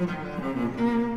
Música